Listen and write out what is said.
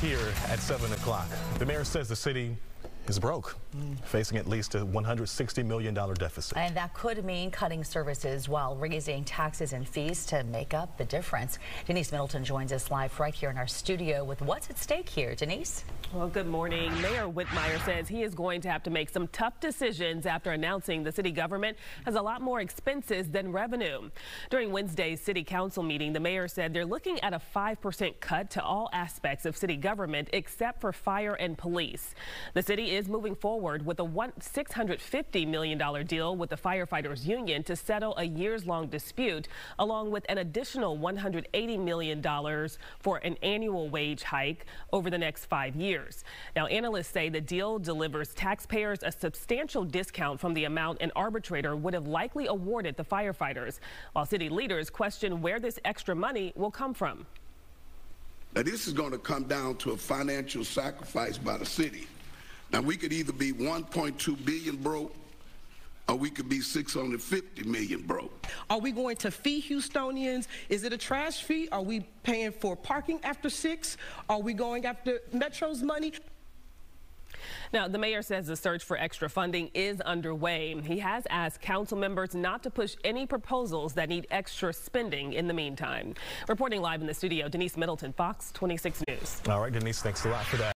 Here at 7 o'clock. The mayor says the city is broke, facing at least a $160 million deficit. And that could mean cutting services while raising taxes and fees to make up the difference. Denise Middleton joins us live right here in our studio with what's at stake here. Denise? Well, good morning. Mayor Whitmire says he is going to have to make some tough decisions after announcing the city government has a lot more expenses than revenue. During Wednesday's city council meeting, the mayor said they're looking at a 5% cut to all aspects of city government except for fire and police. The city is moving forward with a $650 million deal with the firefighters union to settle a years-long dispute, along with an additional $180 million for an annual wage hike over the next five years. Now, analysts say the deal delivers taxpayers a substantial discount from the amount an arbitrator would have likely awarded the firefighters, while city leaders question where this extra money will come from. Now, this is going to come down to a financial sacrifice by the city. Now we could either be 1.2 billion broke or we could be 650 million broke. Are we going to fee Houstonians? Is it a trash fee? Are we paying for parking after six? Are we going after Metro's money? Now, the mayor says the search for extra funding is underway. He has asked council members not to push any proposals that need extra spending in the meantime. Reporting live in the studio, Denise Middleton, Fox 26 News. All right, Denise, thanks a lot for that.